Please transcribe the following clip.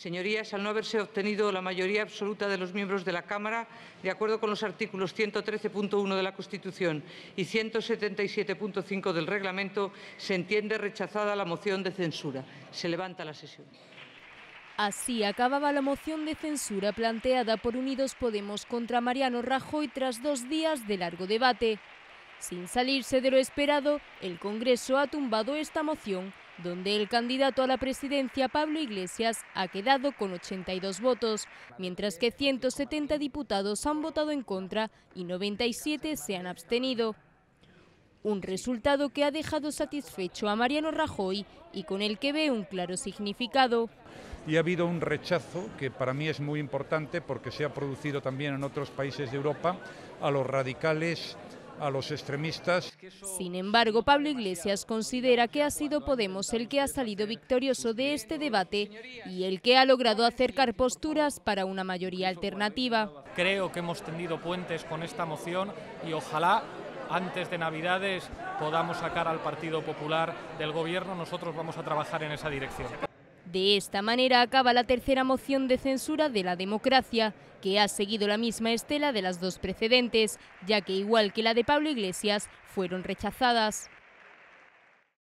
Señorías, al no haberse obtenido la mayoría absoluta de los miembros de la Cámara, de acuerdo con los artículos 113.1 de la Constitución y 177.5 del Reglamento, se entiende rechazada la moción de censura. Se levanta la sesión. Así acababa la moción de censura planteada por Unidos Podemos contra Mariano Rajoy tras dos días de largo debate. Sin salirse de lo esperado, el Congreso ha tumbado esta moción, donde el candidato a la presidencia, Pablo Iglesias, ha quedado con 82 votos, mientras que 170 diputados han votado en contra y 97 se han abstenido. Un resultado que ha dejado satisfecho a Mariano Rajoy y con el que ve un claro significado y ha habido un rechazo que para mí es muy importante porque se ha producido también en otros países de Europa a los radicales a los extremistas. Sin embargo, Pablo Iglesias considera que ha sido Podemos el que ha salido victorioso de este debate y el que ha logrado acercar posturas para una mayoría alternativa. Creo que hemos tendido puentes con esta moción y ojalá antes de Navidades podamos sacar al Partido Popular del Gobierno. Nosotros vamos a trabajar en esa dirección. De esta manera acaba la tercera moción de censura de la democracia, que ha seguido la misma estela de las dos precedentes, ya que igual que la de Pablo Iglesias, fueron rechazadas.